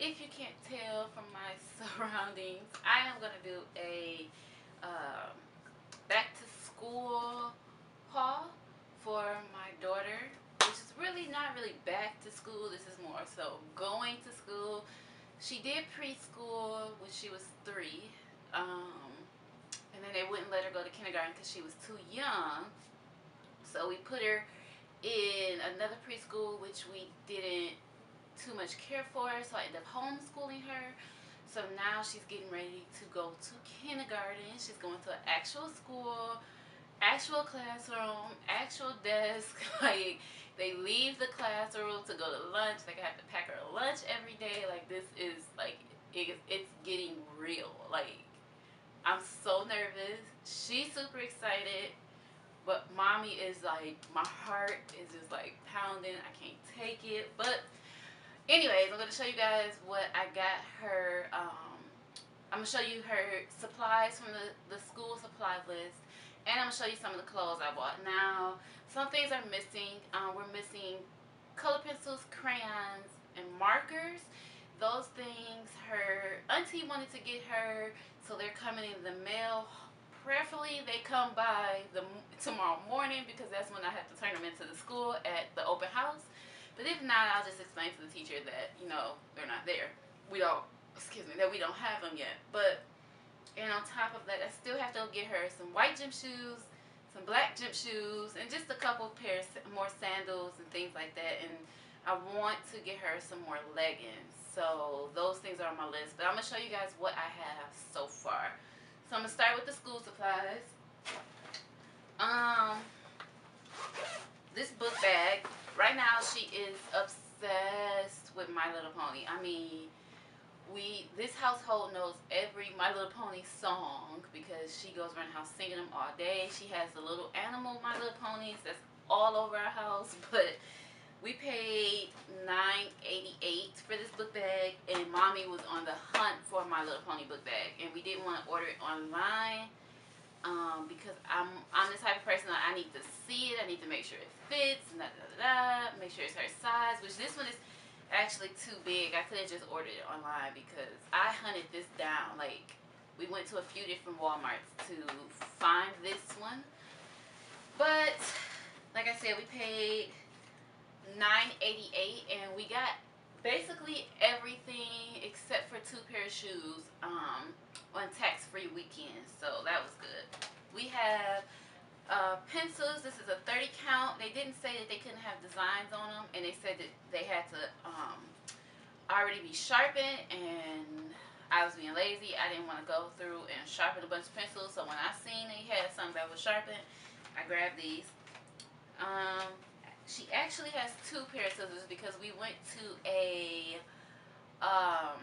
if you can't tell from my surroundings, I am going to do a um, back to school haul for my daughter, which is really not really back to school. This is more so going to school. She did preschool when she was three. Um, and then they wouldn't let her go to kindergarten because she was too young. So we put her in another preschool, which we didn't too much care for her, so I ended up homeschooling her. So now she's getting ready to go to kindergarten. She's going to an actual school, actual classroom, actual desk. like they leave the classroom to go to lunch. Like I have to pack her lunch every day. Like this is like it, it's getting real. Like I'm so nervous. She's super excited. But mommy is like, my heart is just like pounding. I can't take it. But anyways, I'm going to show you guys what I got her. Um, I'm going to show you her supplies from the, the school supply list. And I'm going to show you some of the clothes I bought. Now, some things are missing. Um, we're missing color pencils, crayons, and markers. Those things her auntie wanted to get her. So they're coming in the mail prayerfully they come by the tomorrow morning because that's when I have to turn them into the school at the open house. But if not, I'll just explain to the teacher that, you know, they're not there. We don't, excuse me, that we don't have them yet. But, and on top of that, I still have to get her some white gym shoes, some black gym shoes, and just a couple pairs more sandals and things like that. And I want to get her some more leggings. So those things are on my list. But I'm going to show you guys what I have so far. So I'm gonna start with the school supplies. Um, this book bag. Right now, she is obsessed with My Little Pony. I mean, we this household knows every My Little Pony song because she goes around the house singing them all day. She has the little animal My Little Ponies that's all over our house, but we paid $9.88 for this book bag and mommy was on the hunt for my little pony book bag and we didn't want to order it online um, because I'm I'm the type of person that I need to see it I need to make sure it fits da, da, da, make sure it's her size which this one is actually too big. I could have just ordered it online because I hunted this down like we went to a few different Walmarts to find this one. But like I said we paid 988 and we got basically everything except for two pair of shoes um, on tax-free weekend so that was good we have uh, pencils this is a 30 count they didn't say that they couldn't have designs on them and they said that they had to um, already be sharpened and I was being lazy I didn't want to go through and sharpen a bunch of pencils so when I seen they had some that was sharpened I grabbed these um, she actually has two pair of scissors because we went to a um,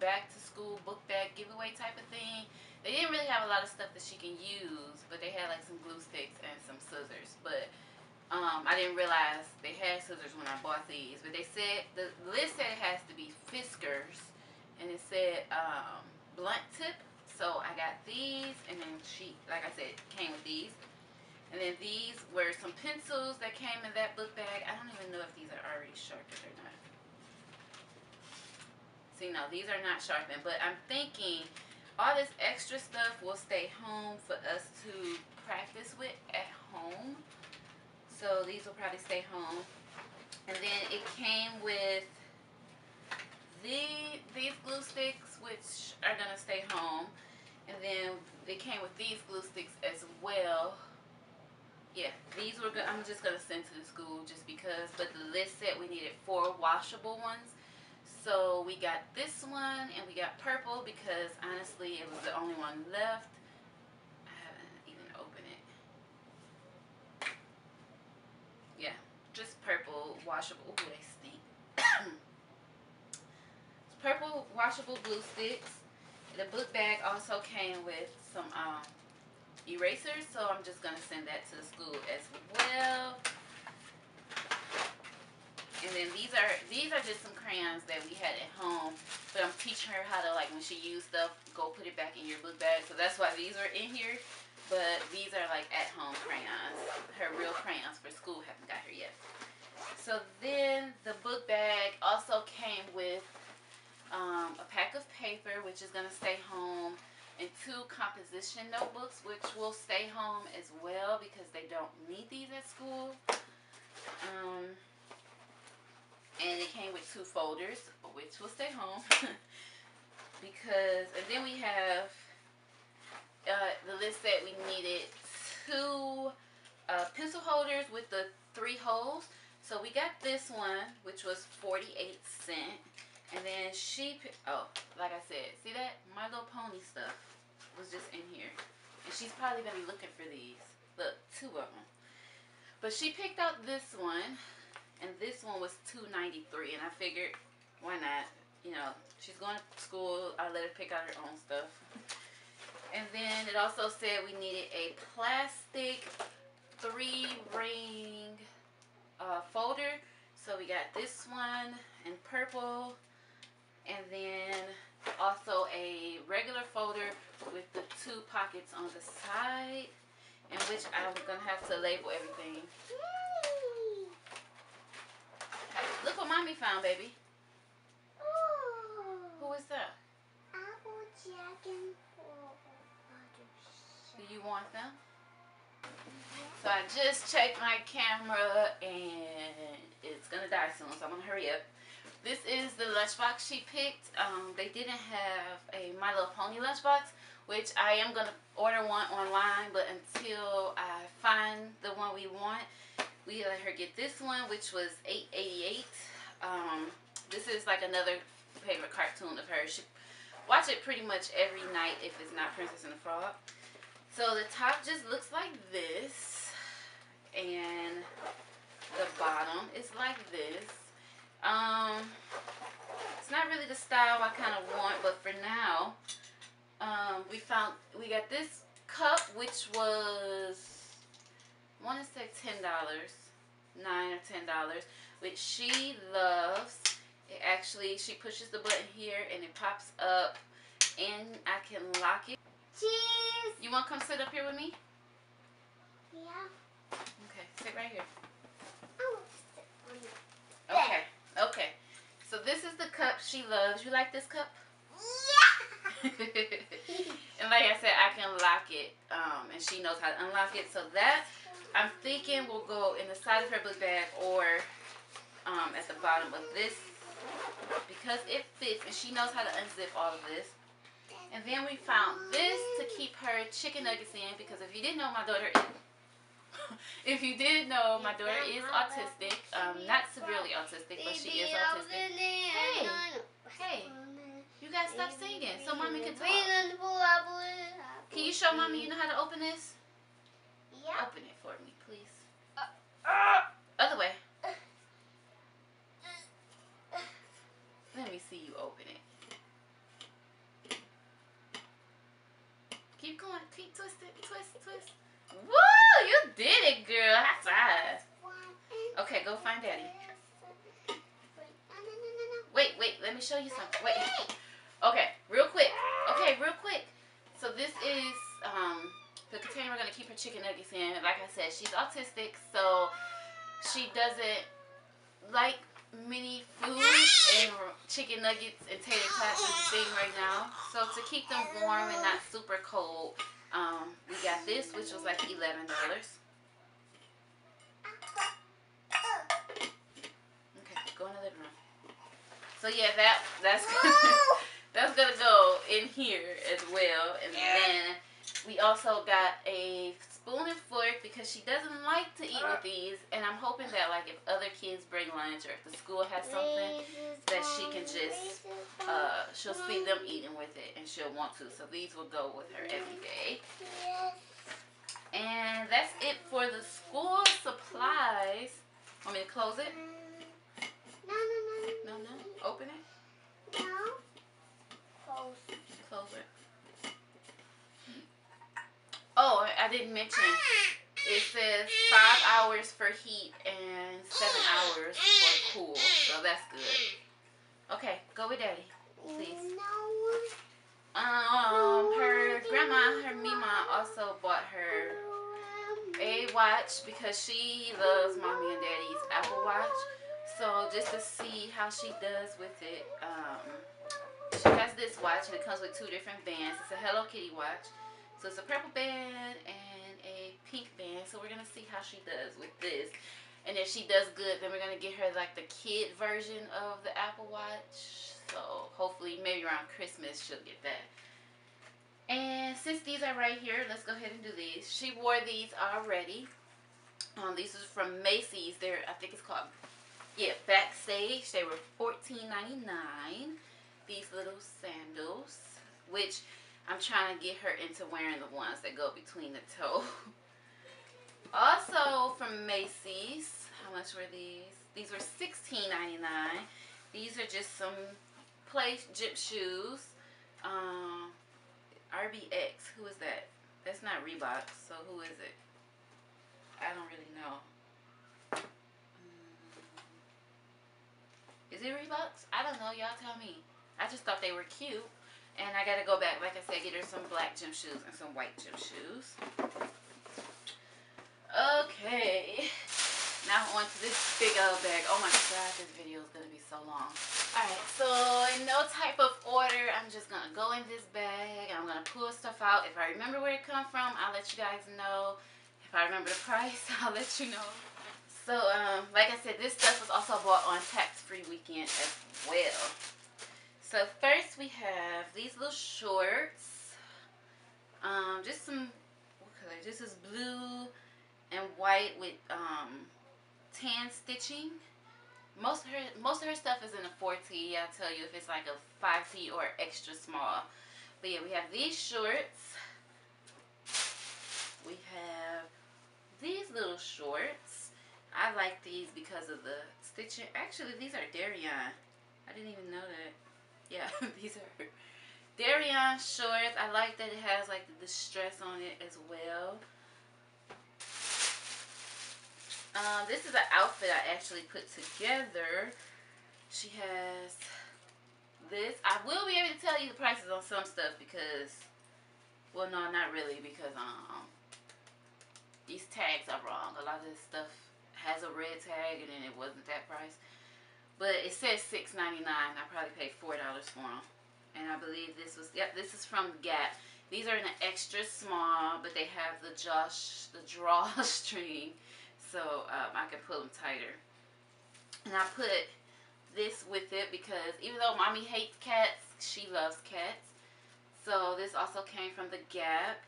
back to school book bag giveaway type of thing. They didn't really have a lot of stuff that she can use, but they had like some glue sticks and some scissors. But um, I didn't realize they had scissors when I bought these. But they said, the list said it has to be Fiskars. And it said um, blunt tip. So I got these and then she, like I said, came with these. And then these were some pencils that came in that book bag. I don't even know if these are already sharpened or not. See, no, these are not sharpened. But I'm thinking all this extra stuff will stay home for us to practice with at home. So these will probably stay home. And then it came with the, these glue sticks, which are going to stay home. And then it came with these glue sticks as well yeah, these were good. I'm just going to send to the school just because. But the list said we needed four washable ones. So we got this one and we got purple because honestly it was the only one left. I haven't even opened it. Yeah, just purple washable. Ooh, they stink. purple washable glue sticks. The book bag also came with some um, erasers so I'm just going to send that to the school as well and then these are these are just some crayons that we had at home but I'm teaching her how to like when she use stuff go put it back in your book bag so that's why these are in here but these are like at home crayons her real crayons for school haven't got here yet so then the book bag also came with um, a pack of paper, which is going to stay home, and two composition notebooks, which will stay home as well because they don't need these at school. Um, and it came with two folders, which will stay home. because, and then we have uh, the list that we needed two uh, pencil holders with the three holes. So we got this one, which was 48 cent. And then she, oh, like I said, see that? My Little Pony stuff was just in here. And she's probably been looking for these. Look, two of them. But she picked out this one. And this one was 2.93, And I figured, why not? You know, she's going to school. I let her pick out her own stuff. And then it also said we needed a plastic three ring uh, folder. So we got this one in purple and then also a regular folder with the two pockets on the side in which I'm going to have to label everything. Look what mommy found, baby. Who is that? Apple Jack and Do you want them? So I just checked my camera and it's gonna die soon, so I'm gonna hurry up. This is the lunchbox she picked. Um, they didn't have a My Little Pony lunchbox, which I am gonna order one online, but until I find the one we want, we let her get this one, which was $8.88. Um, this is like another favorite cartoon of hers. She watch it pretty much every night if it's not Princess and the Frog. So the top just looks like this. And the bottom is like this. Um, it's not really the style I kind of want, but for now, um, we found, we got this cup, which was, want to say $10, 9 or $10, which she loves. It actually, she pushes the button here and it pops up and I can lock it. Cheese. You want to come sit up here with me? Yeah. Okay, sit right here. I want to sit on. Okay, okay. So this is the cup she loves. You like this cup? Yeah. and like I said, I can lock it, um, and she knows how to unlock it. So that, I'm thinking we'll go in the side of her book bag or um, at the bottom of this because it fits and she knows how to unzip all of this. And then we found this to keep her chicken nuggets in because if you didn't know, my daughter is, if you did know, my daughter is autistic. Um, not severely autistic, but she is autistic. Hey, hey, you gotta stop singing so mommy can talk. Can you show mommy you know how to open this? Open it for me, please. Other way. Let me see you open it. Keep going. Keep twisting. Twist, twist. Woo! You did it, girl. High five. Okay, go find daddy. Wait, wait. Let me show you something. Wait. Okay, real quick. Okay, real quick. So this is um the container we're gonna keep her chicken nuggets in. She's autistic, so she doesn't like many foods and chicken nuggets and tater tots is the thing right now. So to keep them warm and not super cold, um, we got this, which was like eleven dollars. Okay, go in the living room. So yeah, that that's that's gonna go in here as well, and then we also got a spoon and fork because she doesn't like to eat with these, and I'm hoping that like if other kids bring lunch or if the school has something, that she can just uh, she'll see them eating with it and she'll want to. So these will go with her every day. And that's it for the school supplies. Want me to close it? No, no, no. No, no. Open it. No. Close. Close it. Oh, I didn't mention. It says five hours for heat and seven hours for cool. So that's good. Okay, go with daddy. Please. Um, her grandma, her Mima, also bought her a watch because she loves mommy and daddy's Apple Watch. So just to see how she does with it, um, she has this watch and it comes with two different bands. It's a Hello Kitty watch. So it's a purple band and a pink band. So we're going to see how she does with this. And if she does good, then we're going to get her like the kid version of the Apple Watch. So hopefully maybe around Christmas she'll get that. And since these are right here, let's go ahead and do these. She wore these already. Um, these are from Macy's. They're, I think it's called, yeah, Backstage. They were $14.99. These little sandals, which I'm trying to get her into wearing the ones that go between the toe. also from Macy's, how much were these? These were $16.99. These are just some play gym shoes. Um, RBX, who is that? That's not Reebok, so who is it? I don't really know. Is it Reeboks? I don't know. Y'all tell me. I just thought they were cute. And I gotta go back, like I said, get her some black gym shoes and some white gym shoes. Okay. Now on to this big old bag. Oh my god, this video is gonna be so long. Alright, so in no type of order, I'm just gonna go in this bag. I'm gonna pull stuff out. If I remember where it come from, I'll let you guys know. If I remember the price, I'll let you know. So, um, like I said, this stuff was also bought on tax-free weekend as well. So first we have these little shorts. Um, just some, what color? This is blue and white with um, tan stitching. Most of her most of her stuff is in a 4T. I'll tell you if it's like a 5T or extra small. But yeah, we have these shorts. We have these little shorts. I like these because of the stitching. Actually, these are Darian. I didn't even know that. Yeah, these are Darian shorts. I like that it has like the distress on it as well. Um, this is an outfit I actually put together. She has this. I will be able to tell you the prices on some stuff because, well, no, not really because um these tags are wrong. A lot of this stuff has a red tag and then it wasn't that price. But it says six ninety nine. I probably paid four dollars for them. And I believe this was yep. This is from Gap. These are in an extra small, but they have the Josh the drawstring, so um, I can pull them tighter. And I put this with it because even though mommy hates cats, she loves cats. So this also came from the Gap.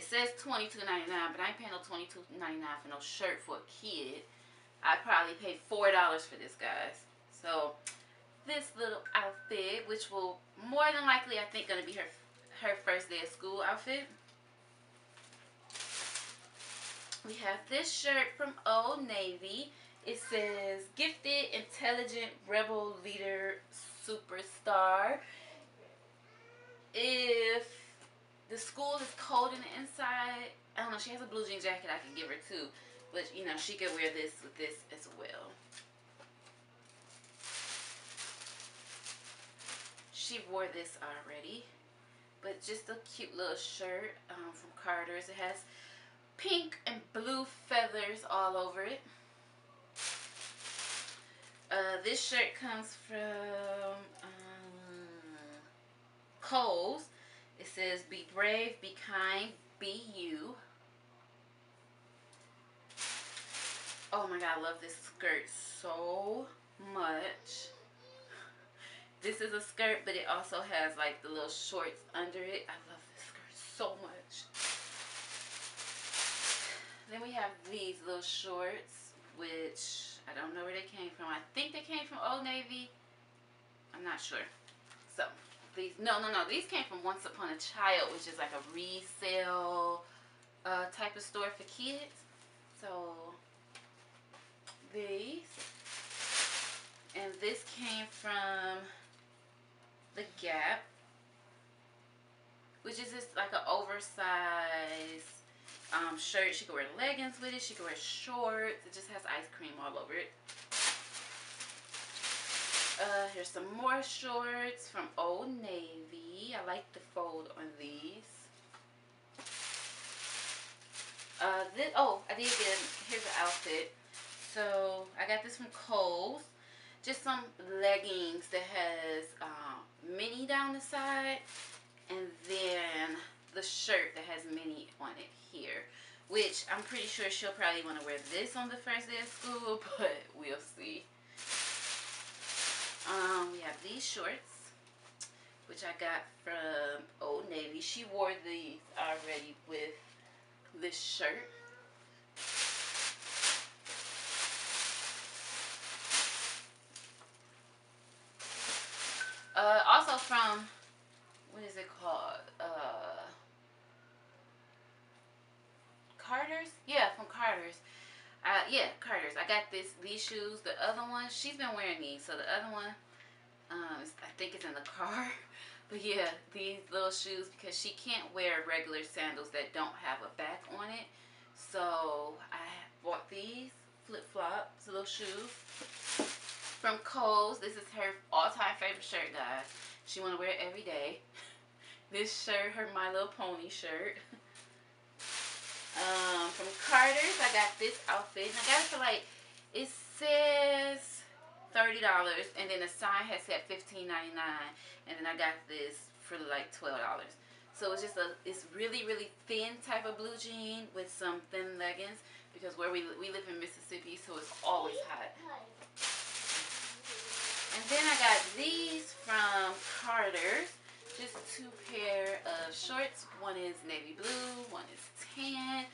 It says $22.99, but I ain't paying no $22.99 for no shirt for a kid. I probably paid $4 for this, guys. So this little outfit, which will more than likely, I think, going to be her her first day of school outfit. We have this shirt from Old Navy. It says, Gifted, Intelligent, Rebel Leader, Superstar. If the school is cold in the inside, I don't know, she has a blue jean jacket I can give her too. But, you know, she could wear this with this as well. She wore this already. But just a cute little shirt um, from Carter's. It has pink and blue feathers all over it. Uh, this shirt comes from um, Kohl's. It says, be brave, be kind, be you. Oh my god, I love this skirt so much. This is a skirt, but it also has like the little shorts under it. I love this skirt so much. Then we have these little shorts, which I don't know where they came from. I think they came from Old Navy. I'm not sure. So, these, no, no, no. These came from Once Upon a Child, which is like a resale uh, type of store for kids. So, these. And this came from the Gap, which is just like an oversized um, shirt. She could wear leggings with it. She could wear shorts. It just has ice cream all over it. Uh, here's some more shorts from Old Navy. I like the fold on these. Uh, this, oh, I did get, here's the outfit. So, I got this from Kohl's just some leggings that has um, Minnie down the side, and then the shirt that has Minnie on it here. Which I'm pretty sure she'll probably want to wear this on the first day of school, but we'll see. Um, we have these shorts, which I got from Old Navy. She wore these already with this shirt. Uh, also from, what is it called? Uh, Carter's? Yeah, from Carter's. Uh, yeah, Carter's. I got this these shoes. The other one, she's been wearing these. So the other one, um, I think it's in the car. But yeah, these little shoes because she can't wear regular sandals that don't have a back on it. So I bought these flip-flops, little shoes from Kohl's. This is her all-time favorite shirt, guys. She want to wear it every day. This shirt, her My Little Pony shirt. Um, from Carter's, I got this outfit. And I got it for like, it says $30 and then the sign has said $15.99 and then I got this for like $12. So it's just a, it's really, really thin type of blue jean with some thin leggings because where we, we live in Mississippi, so it's always hot. And then I got these from Carter's. Just two pair of shorts. One is navy blue, one is tan.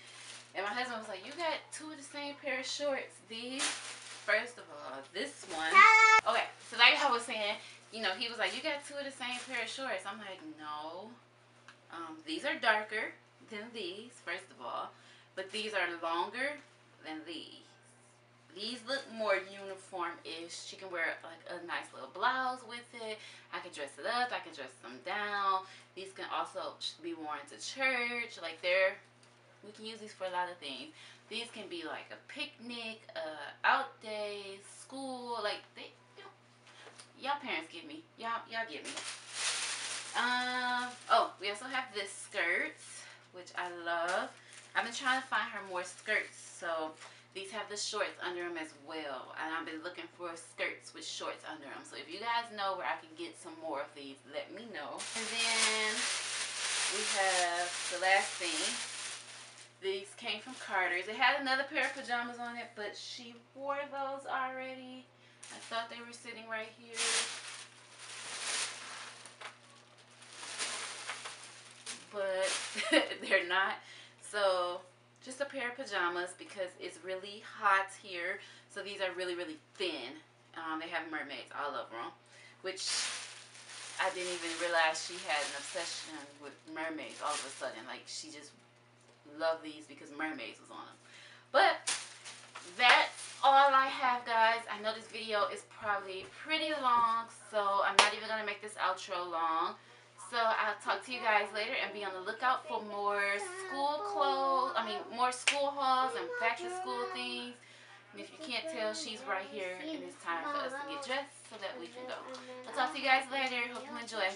And my husband was like, you got two of the same pair of shorts. These, first of all, this one. Okay, so like I was saying, you know, he was like, you got two of the same pair of shorts. I'm like, no. Um, these are darker than these, first of all. But these are longer than these. These look more uniform-ish. She can wear like a nice little blouse with it. I can dress it up. I can dress them down. These can also be worn to church. Like they're, we can use these for a lot of things. These can be like a picnic, uh, out day, school. Like they, y'all parents give me. Y'all, y'all get me. Um. Oh, we also have this skirt, which I love. I've been trying to find her more skirts, so these have the shorts under them as well. And I've been looking for skirts with shorts under them. So if you guys know where I can get some more of these, let me know. And then we have the last thing. These came from Carter's. It had another pair of pajamas on it, but she wore those already. I thought they were sitting right here. But they're not. So just a pair of pajamas because it's really hot here. So these are really, really thin. Um, they have mermaids all over them, which I didn't even realize she had an obsession with mermaids all of a sudden. Like she just loved these because mermaids was on them. But that's all I have, guys. I know this video is probably pretty long, so I'm not even going to make this outro long. So I'll talk to you guys later and be on the lookout for more school clothes, I mean more school hauls and back to school things. And if you can't tell, she's right here and it's time for us to get dressed so that we can go. I'll talk to you guys later. Hope you enjoy.